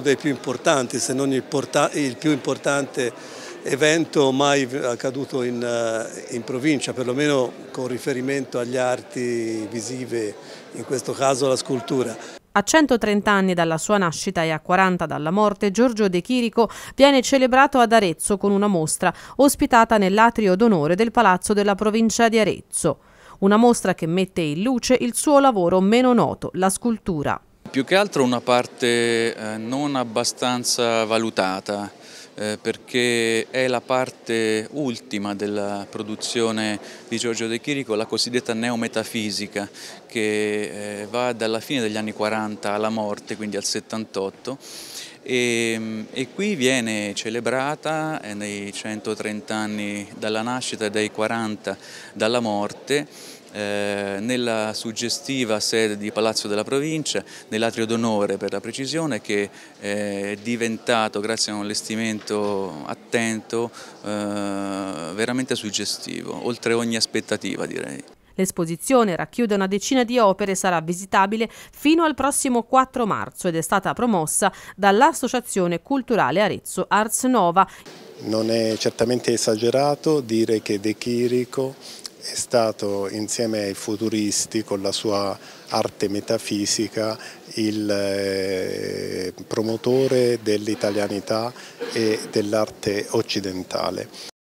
dei più importanti, se non il, il più importante evento mai accaduto in, eh, in, provincia, perlomeno con riferimento agli arti visive, in questo caso la scultura. A 130 anni dalla sua nascita e a 40 dalla morte, Giorgio De Chirico viene celebrato ad Arezzo con una mostra ospitata nell'atrio d'onore del Palazzo della provincia di Arezzo. Una mostra che mette in luce il suo lavoro meno noto, la scultura. Più che altro una parte eh, non abbastanza valutata eh, perché è la parte ultima della produzione di Giorgio De Chirico, la cosiddetta neometafisica, che eh, va dalla fine degli anni 40 alla morte, quindi al 78, e, e, qui viene celebrata eh, nei 130 anni dalla nascita e dai 40 dalla morte eh, nella suggestiva sede di Palazzo della Provincia, nell'atrio d'onore per la precisione che eh, è diventato grazie a un allestimento attento eh, veramente suggestivo, oltre ogni aspettativa direi. L'esposizione racchiude una decina di opere e sarà visitabile fino al prossimo 4 marzo ed è stata promossa dall'Associazione Culturale Arezzo Arts Nova. Non è certamente esagerato dire che De Chirico è stato insieme ai futuristi con la sua arte metafisica il eh, promotore dell'italianità e dell'arte occidentale.